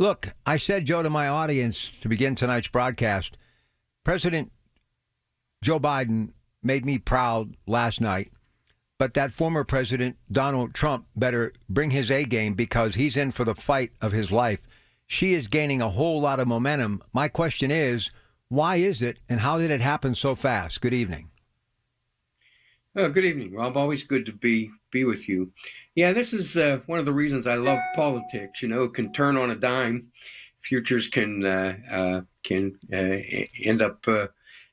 Look, I said, Joe, to my audience to begin tonight's broadcast, President Joe Biden made me proud last night, but that former president, Donald Trump, better bring his A game because he's in for the fight of his life. She is gaining a whole lot of momentum. My question is, why is it and how did it happen so fast? Good evening. Oh, good evening, Rob. Always good to be be with you. Yeah, this is uh, one of the reasons I love politics. You know, it can turn on a dime. Futures can uh, uh, can uh, end up uh,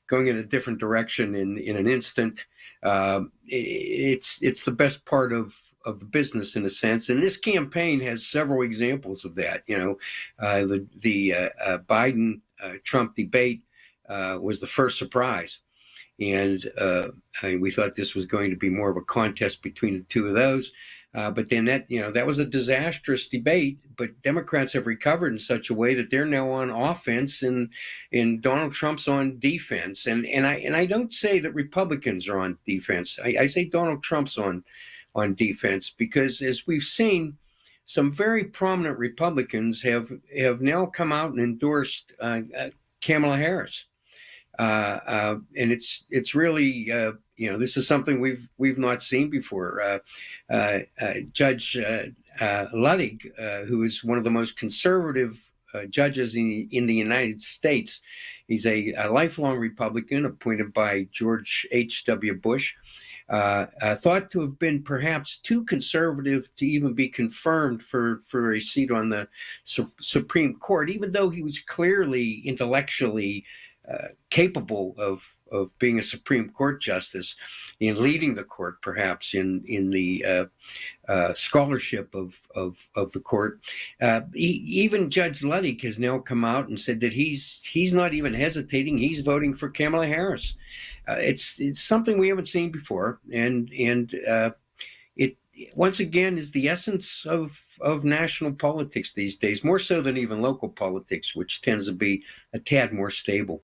going in a different direction in in an instant. Um, it's it's the best part of of the business in a sense, and this campaign has several examples of that. You know, uh, the the Biden Trump debate was the first surprise and uh, I we thought this was going to be more of a contest between the two of those. Uh, but then that you know that was a disastrous debate. But Democrats have recovered in such a way that they're now on offense, and and Donald Trump's on defense. And and I and I don't say that Republicans are on defense. I, I say Donald Trump's on on defense because as we've seen, some very prominent Republicans have have now come out and endorsed uh, uh, Kamala Harris. Uh, uh, and it's it's really uh, you know this is something we've we've not seen before. Judge Luttig, who is one of the most conservative judges in in the United States, he's a, a lifelong Republican appointed by George H. W. Bush. Uh, uh, thought to have been perhaps too conservative to even be confirmed for, for a seat on the su- Supreme Court, even though he was clearly intellectually uh, capable of of being a Supreme Court justice, in leading the court, perhaps in in the uh, uh, scholarship of, of of the court. Uh, even Judge Luttig has now come out and said that he's he's not even hesitating. He's voting for Kamala Harris. Uh, it's it's something we haven't seen before, and and it once again is the essence of of national politics these days, more so than even local politics, which tends to be a tad more stable.